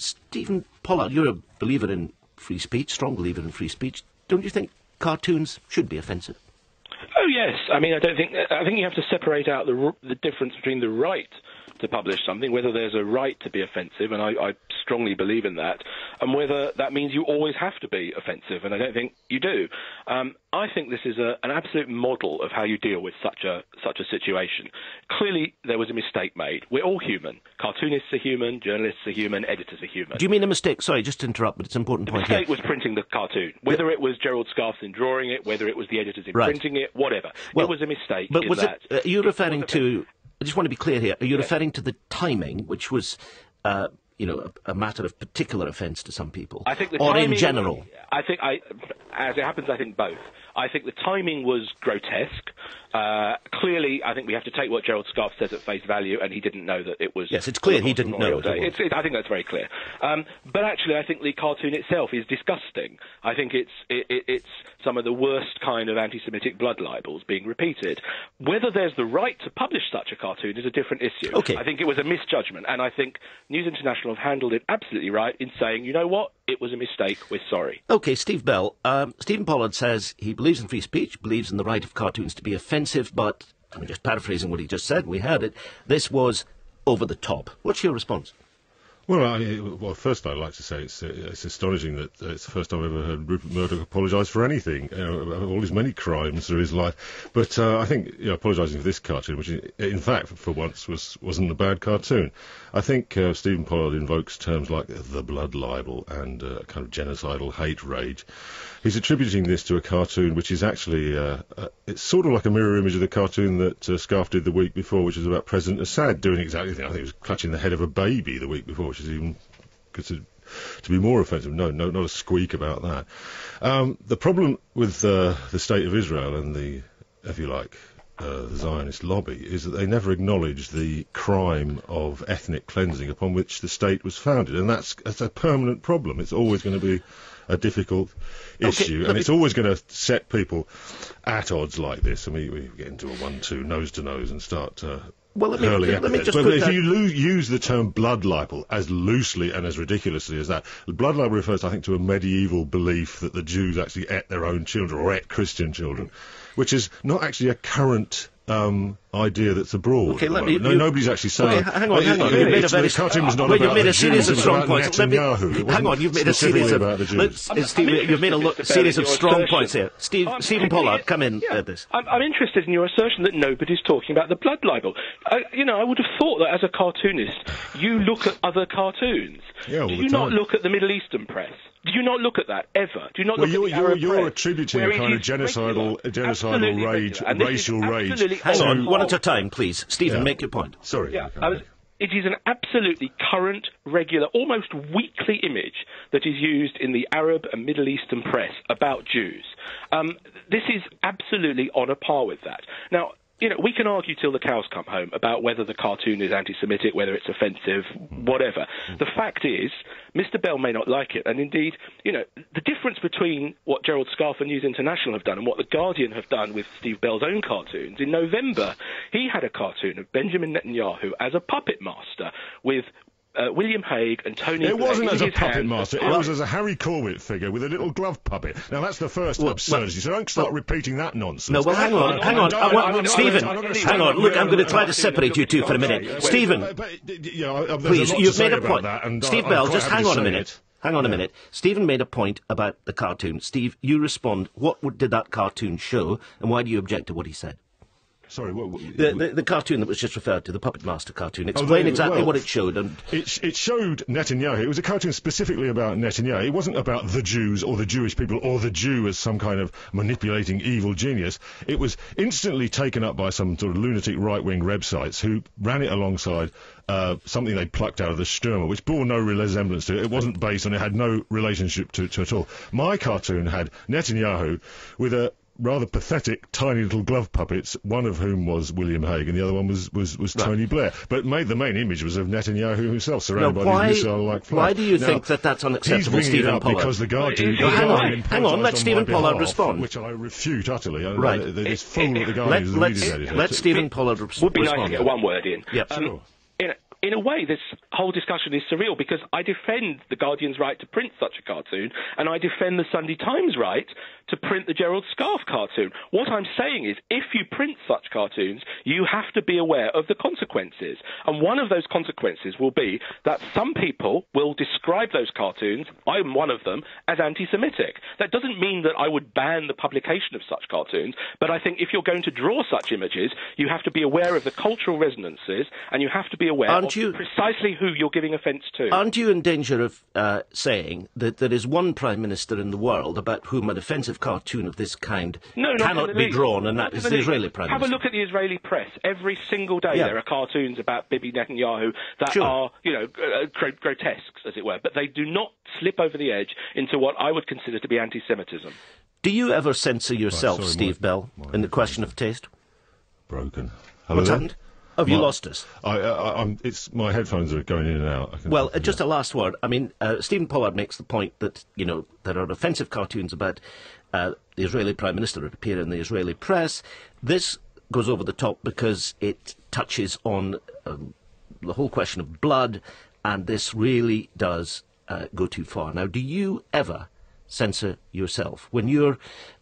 Stephen Pollard, you're a believer in free speech, strong believer in free speech. Don't you think cartoons should be offensive? Oh yes, I mean I don't think I think you have to separate out the the difference between the right to publish something, whether there's a right to be offensive, and I, I strongly believe in that, and whether that means you always have to be offensive, and I don't think you do. Um, I think this is a, an absolute model of how you deal with such a such a situation. Clearly, there was a mistake made. We're all human. Cartoonists are human. Journalists are human. Editors are human. Do you mean a mistake? Sorry, just to interrupt, but it's an important the point The mistake here. was printing the cartoon. Whether it was Gerald Scarfe in drawing it, whether it was the editors in Right. printing it, whatever. Well, it was a mistake. But in was that. it? Uh, are you referring to? I just want to be clear here. Are you referring to the timing, which was, uh, you know, a, a matter of particular offence to some people, I think the or timing, in general? I think I, as it happens, I think both. I think the timing was grotesque. Uh, clearly, I think we have to take what Gerald Scarfe says at face value, and he didn't know that it was. Yes, it's clear he didn't know it, it was. It's, it, I think that's very clear. Um, but actually, I think the cartoon itself is disgusting. I think it's it, it, it's some of the worst kind of anti-Semitic blood libels being repeated. Whether there's the right to publish such a cartoon is a different issue. Okay. I think it was a misjudgment, and I think News International have handled it absolutely right in saying, you know what, it was a mistake. We're sorry. Okay, Steve Bell. Um, Stephen Pollard says he believes in free speech, believes in the right of cartoons to be offensive, but I'm just paraphrasing what he just said. We heard it. This was over the top. What's your response? Well, I, well, first I'd like to say it's, uh, it's astonishing that it's the first time I've ever heard Rupert Murdoch apologise for anything, uh, of all his many crimes through his life. But uh, I think you know, apologising for this cartoon, which in fact for once was wasn't a bad cartoon. I think uh, Stephen Pollard invokes terms like the blood libel and uh, kind of genocidal hate rage. He's attributing this to a cartoon which is actually uh, uh, it's sort of like a mirror image of the cartoon that Scarfe did the week before, which was about President Assad doing exactly the thing. I think he was clutching the head of a baby the week before, which is even considered to be more offensive. No, no, not a squeak about that. Um, the problem with uh, the state of Israel and the, if you like, uh, the Zionist lobby is that they never acknowledge the crime of ethnic cleansing upon which the state was founded, and that's that's a permanent problem. It's always going to be a difficult issue, let and it's always going to set people at odds like this. I mean, we get into a one-two, nose to nose, and start. Uh, Well, let me- hurling let me just but if that- you lo- use the term blood libel as loosely and as ridiculously as that, blood libel refers, I think, to a medieval belief that the Jews actually ate their own children or ate Christian children, which is not actually a current um, idea that's abroad. Okay, let me- No, you- nobody's actually saying. Okay, hang on, hang on. It- You've made a very cartoon was not well, about you've made the a series Jews, of it was strong about points. Me- hang on, you've made a specifically series of the Jews. let's- I'm- Steve, you've made a lo- interested, Mr. series of strong assertion. points here. Steve, I'm- Stephen Pollard, come in Yeah. at this. I'm, I'm interested in your assertion that nobody's talking about the blood libel. I, you know, I would have thought that as a cartoonist, you look at other cartoons. Yeah, all Do the you not time. look at the Middle Eastern press? Do you not look at that ever? Do you not Well, look you're, at the you're, Arab you're press, attributing a kind of genocidal, regular, genocidal rage, regular, and this is racial rage. absolutely Hang on, one at a time, please. Stephen, Yeah. make your point. Sorry. Yeah. I was, it is an absolutely current, regular, almost weekly image that is used in the Arab and Middle Eastern press about Jews. Um, this is absolutely on a par with that. Now, you know, we can argue till the cows come home about whether the cartoon is anti-Semitic, whether it's offensive, whatever. The fact is, Mr. Bell may not like it, and indeed, you know, the difference between what Gerald Scarfe and News International have done and what the Guardian have done with Steve Bell's own cartoons. In November, he had a cartoon of Benjamin Netanyahu as a puppet master with. Uh, William Hague and Tony. It Blair wasn't in as a puppet master. It was as a Harry Corbett figure with a little glove puppet. Now that's the first Well, absurdity. so don't start repeating that nonsense. No, well, hang on, hang on. no, I no, want- no, no, no, Stephen, hang on. Look, I'm going to try to separate you two for a minute. no, no, Stephen, But, but, you know, there's please, a lot to you've made a point. Steve Bell, just hang on a minute. Hang on a Yeah. minute. Stephen made a point about the cartoon. Steve, you respond. What did that cartoon show, and why do you object to what he said? Sorry, what, what, The, the, the cartoon that was just referred to, the Puppet Master cartoon. Oh, Explain the- exactly well, what it showed. And It, it showed Netanyahu. It was a cartoon specifically about Netanyahu. It wasn't about the Jews or the Jewish people or the Jew as some kind of manipulating evil genius. It was instantly taken up by some sort of lunatic right-wing websites who ran it alongside uh, something they plucked out of the Stürmer, which bore no resemblance to it. It wasn't based on it, had no relationship to, to it at all. My cartoon had Netanyahu with a rather pathetic tiny little glove puppets, one of whom was William Hague and the other one was, was, was Tony Blair. But made the main image was of Netanyahu himself, surrounded Now, by why- these missile-like flags. why do you Now, think that that's unacceptable, he's Stephen up Pollard? because the Guardian, Well, the hang on, hang on, let imposed Stephen Pollard behalf, respond. Which I refute utterly. I- Right. I- This It- fool it- that the Guardian let, is the let's, leading editor. let Stephen Pollard res- would be nice to get one word in. Yep. Um, Sure. you know, in a way, this whole discussion is surreal because I defend the Guardian's right to print such a cartoon, and I defend the Sunday Times' right to print the Gerald Scarfe cartoon. What I'm saying is, if you print such cartoons, you have to be aware of the consequences. And one of those consequences will be that some people will describe those cartoons, I'm one of them, as anti Semitic. That doesn't mean that I would ban the publication of such cartoons, but I think if you're going to draw such images, you have to be aware of the cultural resonances and you have to be aware Aren't of you- precisely who you're giving offence to. Aren't you in danger of uh, saying that there is one prime minister in the world about whom an offensive cartoon of this kind No, not cannot be drawn, and Not that in is the the. Israeli prime Have a look at the Israeli press. Every single day Yeah. there are cartoons about Bibi Netanyahu that Sure. are, you know, uh, gro- grotesques, as it were. But they do not slip over the edge into what I would consider to be anti-Semitism. Do you ever censor yourself, sorry, Steve my- Bell, my in the question of taste? Broken. Hello What's there? happened? Have you lost us? I, I, I'm, it's my headphones are going in and out. I can, Well, uh, just a last word. I mean, uh, Stephen Pollard makes the point that you know there are offensive cartoons about uh, the Israeli Prime Minister appear in the Israeli press. This goes over the top because it touches on um, the whole question of blood, and this really does uh, go too far. Now, do you ever censor yourself when you're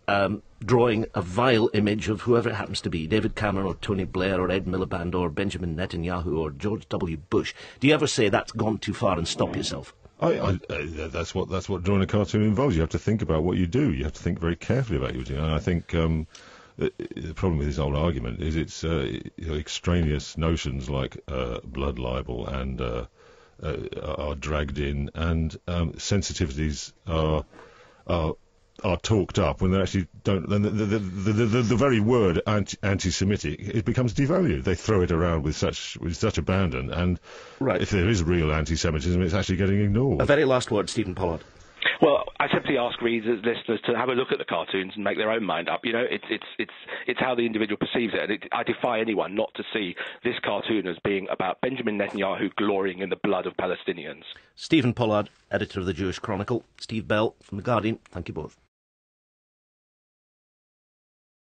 um, drawing a vile image of whoever it happens to be, David Cameron or Tony Blair or Ed Miliband or Benjamin Netanyahu or George W. Bush? Do you ever say that's gone too far and stop yourself? I, I, uh, that's what that's what drawing a cartoon involves. You have to think about what you do. You have to think very carefully about what you do. And I think um, the, the problem with this old argument is it's uh, extraneous notions like uh, blood libel and uh, uh, are dragged in, and um, sensitivities are are are talked up when they actually don't. Then the the, the, the, the, the very word anti, anti-Semitic it becomes devalued. They throw it around with such with such abandon, and Right. if there is real anti-Semitism, it's actually getting ignored. A very last word, Stephen Pollard. Well, I simply ask readers, listeners, to have a look at the cartoons and make their own mind up. You know, it's it's it's it's how the individual perceives it. And it, I defy anyone not to see this cartoon as being about Benjamin Netanyahu glorying in the blood of Palestinians. Stephen Pollard, editor of the Jewish Chronicle. Steve Bell from The Guardian. Thank you both.